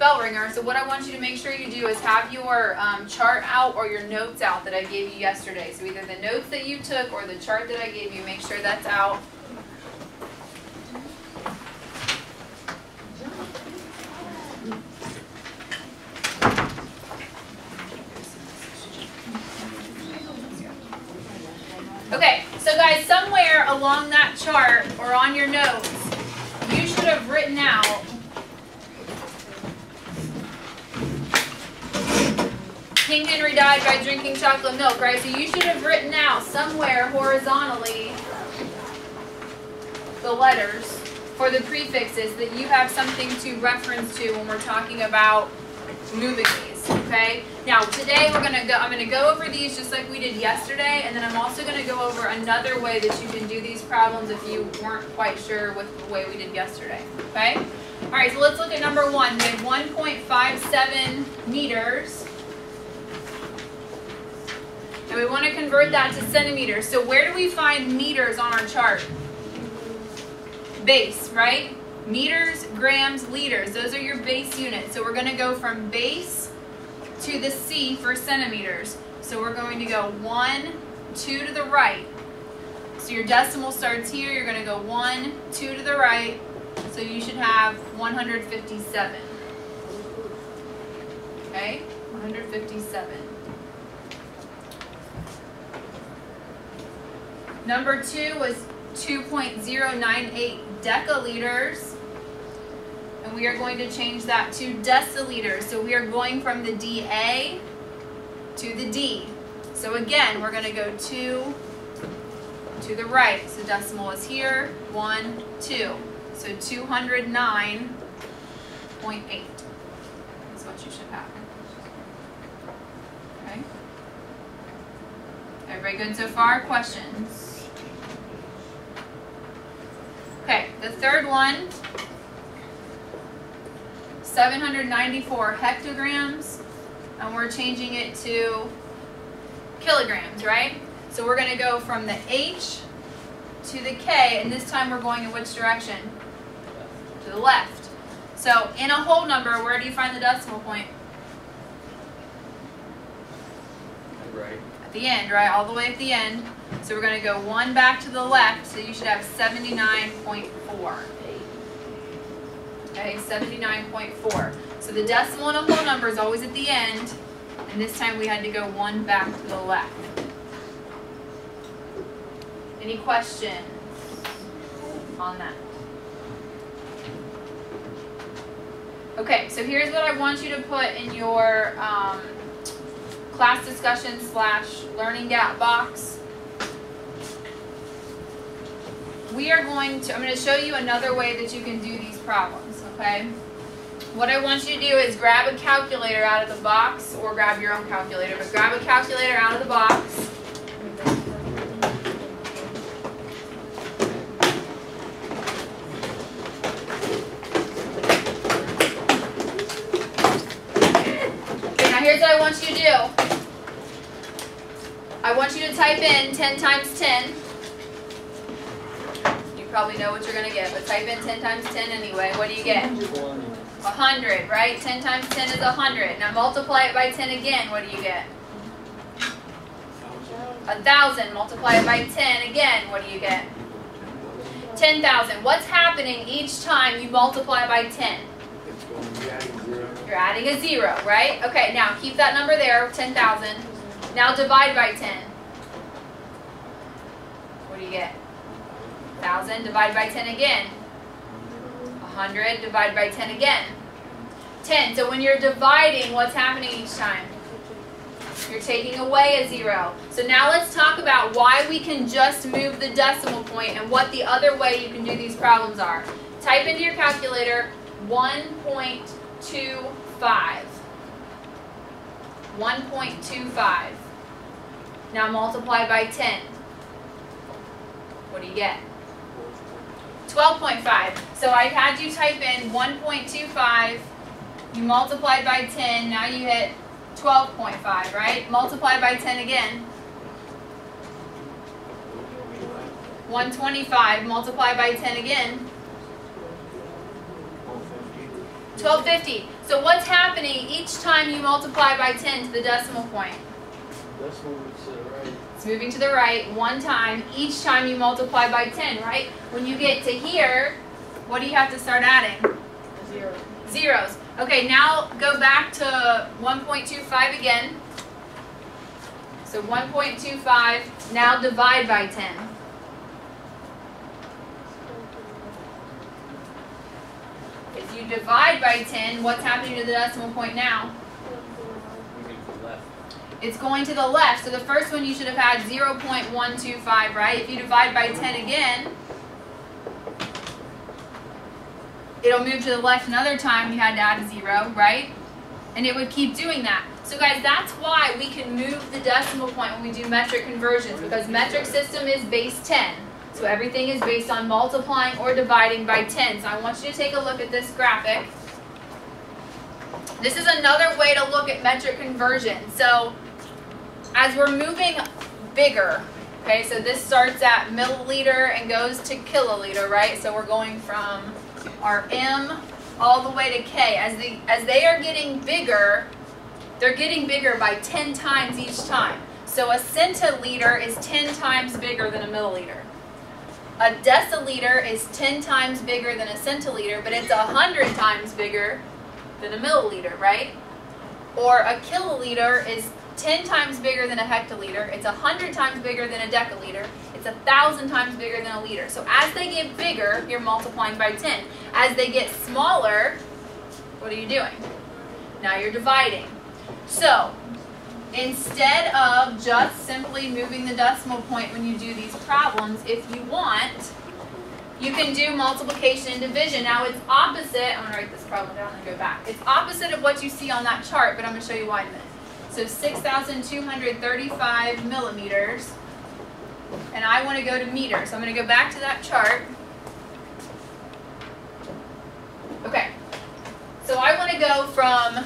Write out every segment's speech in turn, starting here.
bell ringer. So what I want you to make sure you do is have your um, chart out or your notes out that I gave you yesterday. So either the notes that you took or the chart that I gave you, make sure that's out. Okay, so guys, somewhere along that chart or on your notes, you should have written out King Henry died by drinking chocolate milk, right? So you should have written out somewhere horizontally the letters for the prefixes that you have something to reference to when we're talking about moving these, okay? Now today we're gonna go, I'm gonna go over these just like we did yesterday, and then I'm also gonna go over another way that you can do these problems if you weren't quite sure with the way we did yesterday, okay? All right, so let's look at number one. We have 1.57 meters we want to convert that to centimeters. So where do we find meters on our chart? Base, right? Meters, grams, liters. Those are your base units. So we're going to go from base to the C for centimeters. So we're going to go 1, 2 to the right. So your decimal starts here. You're going to go 1, 2 to the right. So you should have 157. Okay? 157. Number two was 2.098 decaliters. And we are going to change that to deciliters. So we are going from the DA to the D. So again, we're going to go 2 to the right. So decimal is here, 1, 2. So 209.8 is what you should have. Okay. Everybody good so far? Questions? Okay, the third one, 794 hectograms, and we're changing it to kilograms, right? So we're going to go from the H to the K, and this time we're going in which direction? To the left. So in a whole number, where do you find the decimal point? Right. At the end, right? All the way at the end. So we're going to go one back to the left, so you should have 79.4. Okay, 79.4. So the decimal in a whole number is always at the end, and this time we had to go one back to the left. Any questions on that? Okay, so here's what I want you to put in your um, class discussion slash learning gap box. we are going to, I'm going to show you another way that you can do these problems, okay? What I want you to do is grab a calculator out of the box, or grab your own calculator, but grab a calculator out of the box. Okay, now here's what I want you to do. I want you to type in 10 times 10 You probably know what you're going to get, but type in 10 times 10 anyway. What do you get? 100, right? 10 times 10 is 100. Now multiply it by 10 again. What do you get? 1,000. Multiply it by 10 again. What do you get? 10,000. What's happening each time you multiply by 10? You're adding a zero, right? Okay, now keep that number there, 10,000. Now divide by 10. What do you get? 1,000, divide by 10 again. 100, divide by 10 again. 10. So when you're dividing, what's happening each time? You're taking away a zero. So now let's talk about why we can just move the decimal point and what the other way you can do these problems are. Type into your calculator 1.25. 1.25. Now multiply by 10. What do you get? 12.5. So I had you type in 1.25, you multiplied by 10, now you hit 12.5, right? Multiply by 10 again. 125, multiply by 10 again. 1250. So what's happening each time you multiply by 10 to the decimal point? This moves to the right. It's moving to the right one time each time you multiply by 10, right? When you get to here, what do you have to start adding? Zero. Zeros. Okay, now go back to 1.25 again. So 1.25, now divide by 10. If you divide by 10, what's happening to the decimal point now? Moving to the left. It's going to the left. So the first one you should have had 0.125, right? If you divide by 10 again, it'll move to the left another time. You had to add a zero, right? And it would keep doing that. So guys, that's why we can move the decimal point when we do metric conversions because metric system is base 10. So everything is based on multiplying or dividing by 10. So I want you to take a look at this graphic. This is another way to look at metric conversion. So as we're moving bigger, okay, so this starts at milliliter and goes to kiloliter, right? So we're going from our M all the way to K. As they, as they are getting bigger, they're getting bigger by 10 times each time. So a centiliter is 10 times bigger than a milliliter. A deciliter is 10 times bigger than a centiliter, but it's 100 times bigger than a milliliter, right? Or a kiloliter is 10 times bigger than a hectoliter. It's 100 times bigger than a deciliter. It's a thousand times bigger than a liter. So as they get bigger, you're multiplying by 10. As they get smaller, what are you doing? Now you're dividing. So instead of just simply moving the decimal point when you do these problems, if you want, you can do multiplication and division. Now it's opposite, I'm to write this problem down and go back. It's opposite of what you see on that chart, but I'm to show you why in a minute. So 6,235 millimeters, and I want to go to meters. So I'm going to go back to that chart. Okay, so I want to go from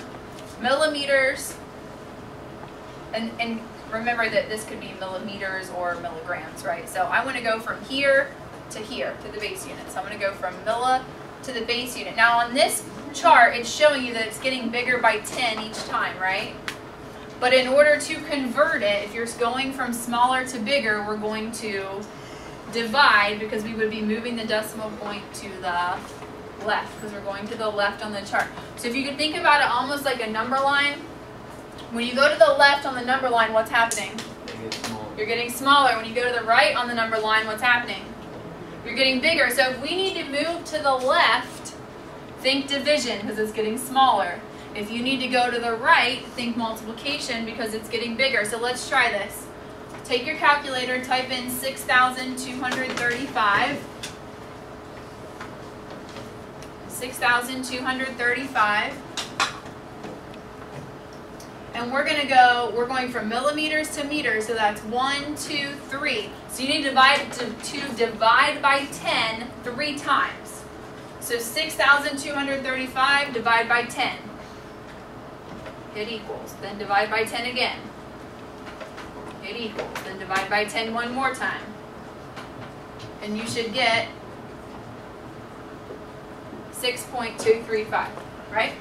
millimeters, and, and remember that this could be millimeters or milligrams, right? So I want to go from here to here, to the base unit. So I'm going to go from milli to the base unit. Now on this chart, it's showing you that it's getting bigger by 10 each time, right? But in order to convert it, if you're going from smaller to bigger, we're going to divide because we would be moving the decimal point to the left because we're going to the left on the chart. So if you could think about it almost like a number line, when you go to the left on the number line, what's happening? Get. You're getting smaller. When you go to the right on the number line, what's happening? You're getting bigger. So if we need to move to the left, think division because it's getting smaller. If you need to go to the right, think multiplication because it's getting bigger. So let's try this. Take your calculator, type in 6,235. 6,235. And we're going to go, we're going from millimeters to meters, so that's one, two, three. So you need to divide, to, to divide by 10 three times. So 6,235 divide by 10. It equals. Then divide by 10 again. It equals. Then divide by 10 one more time. And you should get 6.235, right?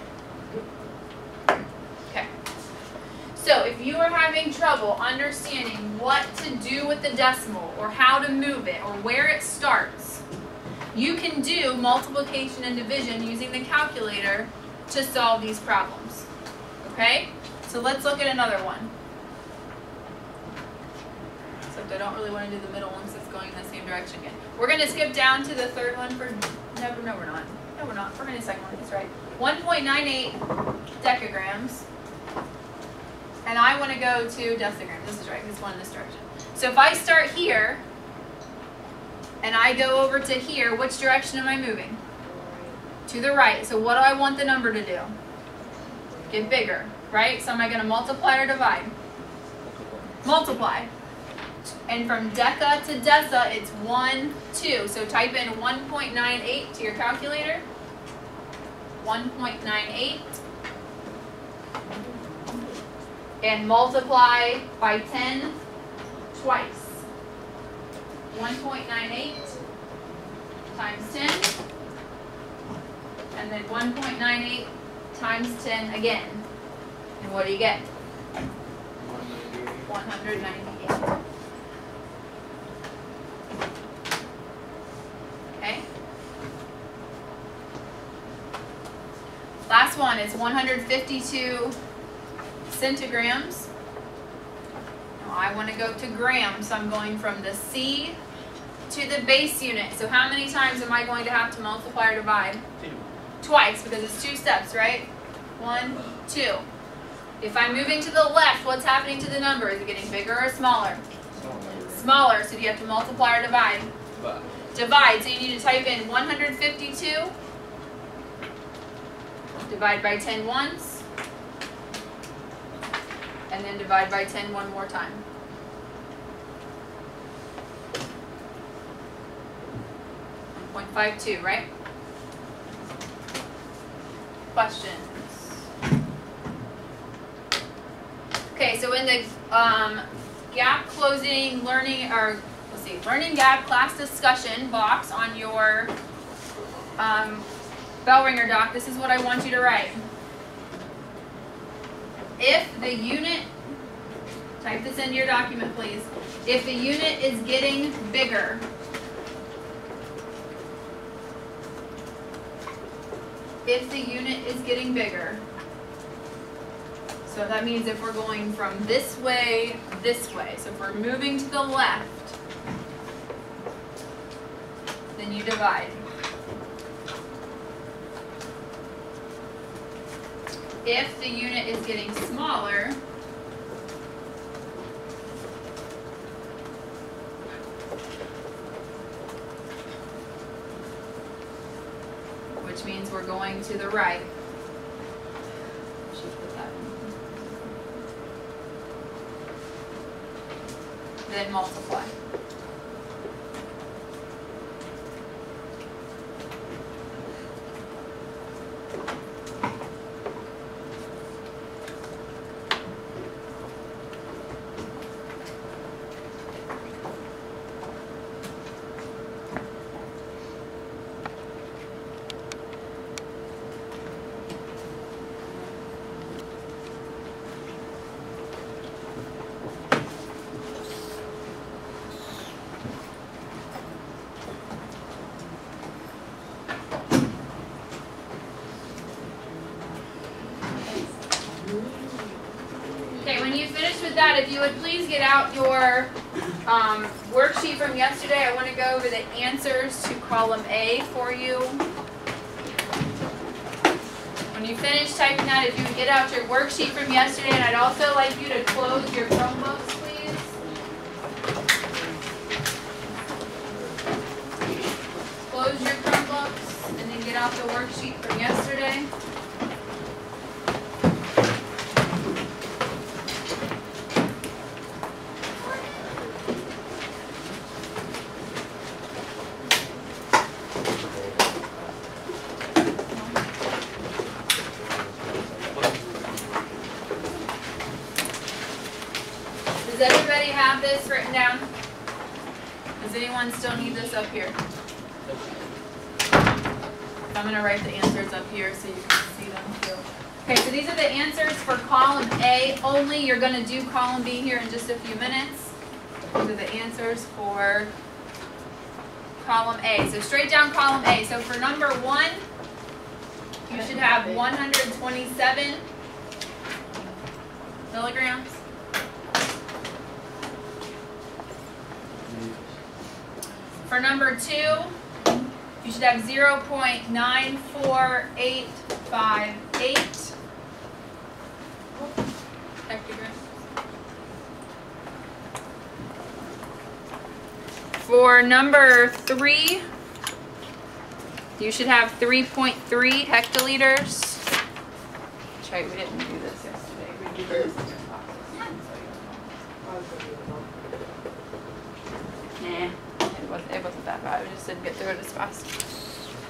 Okay. So if you are having trouble understanding what to do with the decimal or how to move it or where it starts, you can do multiplication and division using the calculator to solve these problems. Okay? So let's look at another one. Except I don't really want to do the middle one because it's going in the same direction again. We're going to skip down to the third one for, no, no we're not. No, we're not. We're going to second one. That's right. 1.98 decagrams. And I want to go to decigrams. This is right. This one in this direction. So if I start here, and I go over to here, which direction am I moving? To the right. So what do I want the number to do? Get bigger, right? So am I going to multiply or divide? Multiply. And from deca to deci, it's 1, 2. So type in 1.98 to your calculator. 1.98. And multiply by 10 twice. 1.98 times 10. And then 1.98 times 10 again. And what do you get? One ninety-eight. Okay. Last one is 152 centigrams. Now I want to go to grams, so I'm going from the C to the base unit. So how many times am I going to have to multiply or divide? Two. Twice, because it's two steps, right? One, two. If I'm moving to the left, what's happening to the number? Is it getting bigger or smaller? Smaller, so do you have to multiply or divide? But Divide, so you need to type in 152. Divide by 10 once. And then divide by 10 one more time. Point five two, right? Questions? Okay, so in the um, gap closing learning or let's see, learning gap class discussion box on your um, bell ringer doc, this is what I want you to write. If the unit, type this into your document please. If the unit is getting bigger, if the unit is getting bigger, so that means if we're going from this way, this way. So if we're moving to the left, then you divide. If the unit is getting smaller, which means we're going to the right. Should put that in. Then multiply. Okay, when you finish with that, if you would please get out your um, worksheet from yesterday, I want to go over the answers to column A for you. When you finish typing that, if you would get out your worksheet from yesterday, and I'd also like you to close your Chromebooks, please. Close your Chromebooks, and then get out the worksheet from yesterday. Does everybody have this written down? Does anyone still need this up here? I'm gonna write the answers up here so you can see them too. Okay, so these are the answers for column A only. You're gonna do column B here in just a few minutes. These are the answers for column A. So straight down column A. So for number one, you should have 127 milligrams. For number two, you should have zero point nine four eight five eight. hectograms. For number three, you should have three point three hectoliters. That's right, we didn't do this yesterday. We did this. Nah, it wasn't, it wasn't that bad. We just didn't get through it as fast.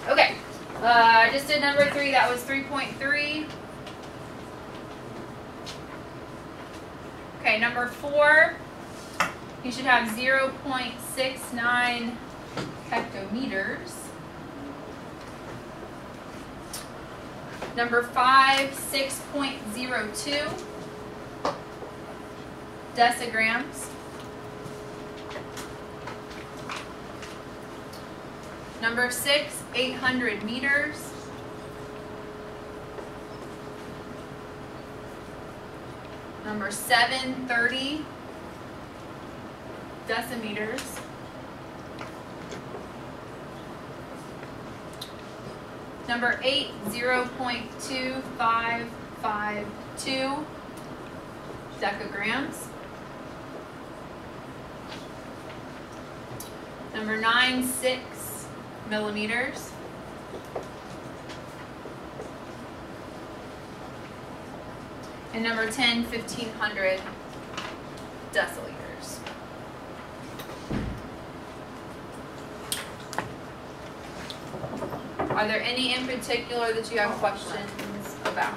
Okay, uh, I just did number three. That was 3.3. Okay, number four, you should have 0.69 hectometers. Number five, six point zero two decigrams. Number six, eight hundred meters. Number seven, thirty decimeters. Number eight, zero point two five five two decagrams. Number nine, six millimeters. And number ten, fifteen hundred deciliters. Are there any in particular that you have questions about?